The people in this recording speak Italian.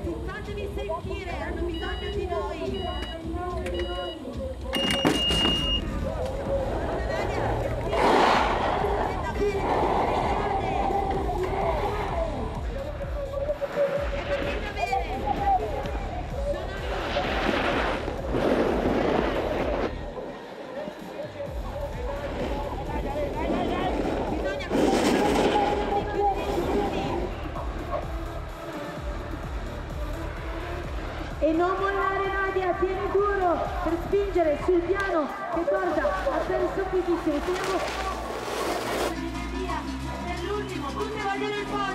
Fazem-me sentir! E non mollare Nadia, tieni duro per spingere sul piano che porta a terzo pochissimo. Teniamo per l'ultimo, tutti vogliono il podio